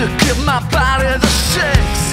to give my body the shakes